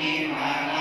Amen.